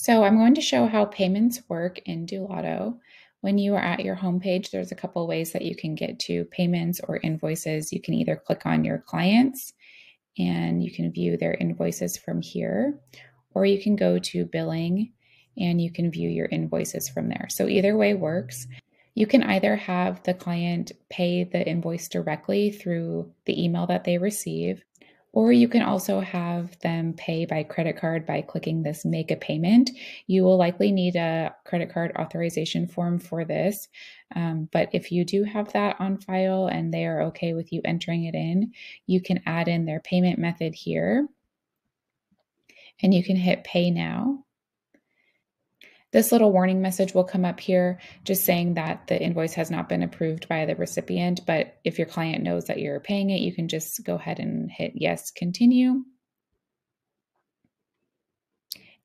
So I'm going to show how payments work in Doulado. When you are at your homepage, there's a couple ways that you can get to payments or invoices. You can either click on your clients and you can view their invoices from here, or you can go to billing and you can view your invoices from there. So either way works. You can either have the client pay the invoice directly through the email that they receive, or you can also have them pay by credit card by clicking this make a payment. You will likely need a credit card authorization form for this. Um, but if you do have that on file and they are okay with you entering it in, you can add in their payment method here. And you can hit pay now. This little warning message will come up here just saying that the invoice has not been approved by the recipient. But if your client knows that you're paying it, you can just go ahead and hit yes, continue.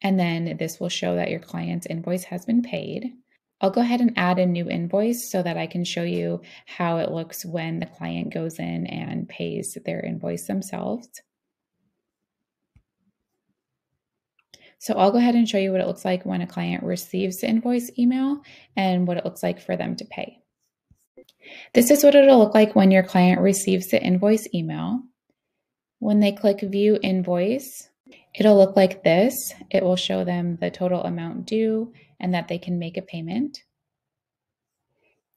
And then this will show that your client's invoice has been paid. I'll go ahead and add a new invoice so that I can show you how it looks when the client goes in and pays their invoice themselves. So I'll go ahead and show you what it looks like when a client receives the invoice email and what it looks like for them to pay. This is what it'll look like when your client receives the invoice email. When they click view invoice, it'll look like this. It will show them the total amount due and that they can make a payment.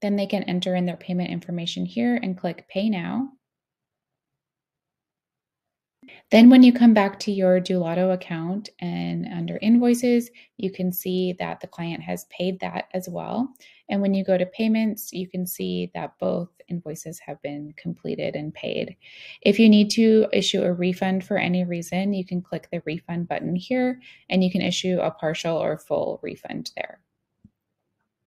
Then they can enter in their payment information here and click pay now. Then when you come back to your Doulado account and under invoices, you can see that the client has paid that as well. And when you go to payments, you can see that both invoices have been completed and paid. If you need to issue a refund for any reason, you can click the refund button here and you can issue a partial or full refund there.